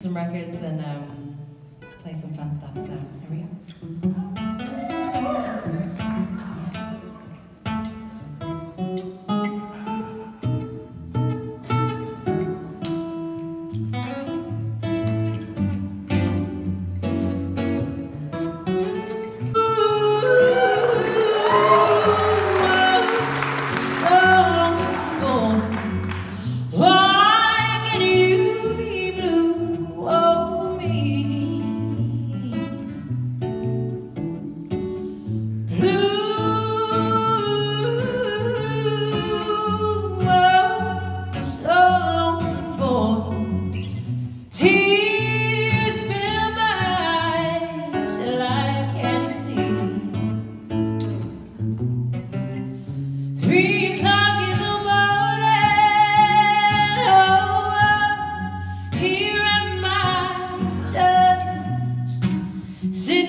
some records and um, play some fun stuff. So here we go.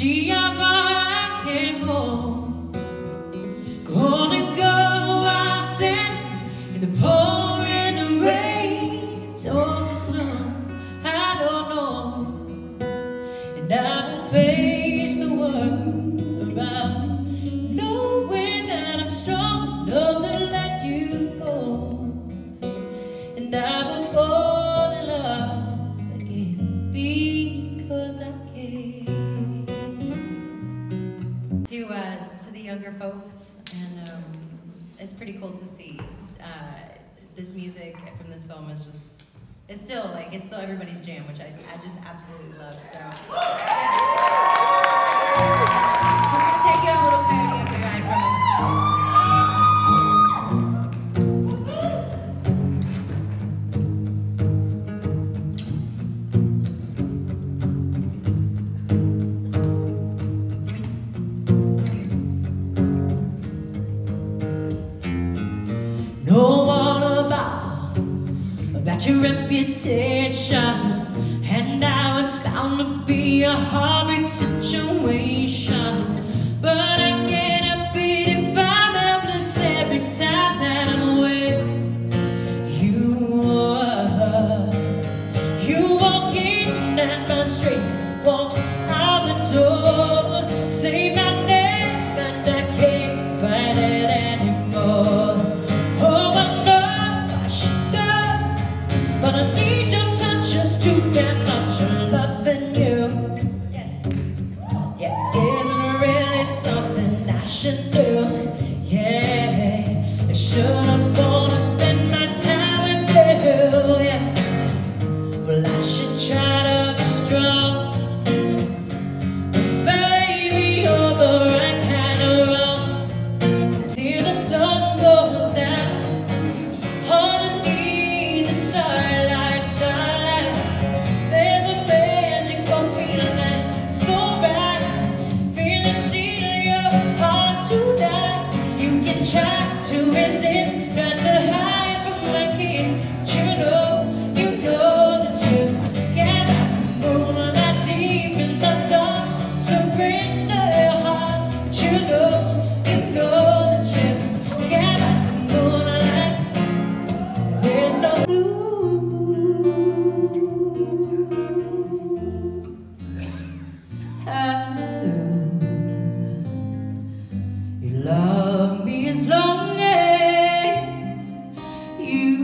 See how far I can go. younger folks, and um, it's pretty cool to see. Uh, this music from this film is just, it's still like, it's still everybody's jam, which I, I just absolutely love, so. Yeah. reputation. And now it's bound to be a horrible situation. But I get a bit if I'm helpless every time that I'm away. You are You walk in and my strength walks out the door. get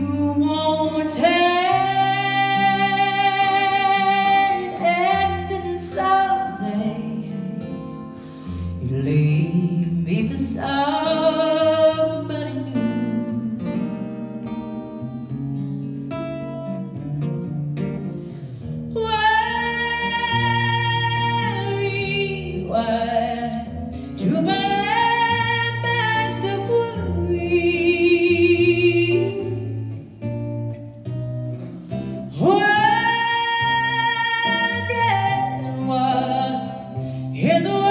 won't tell Hear the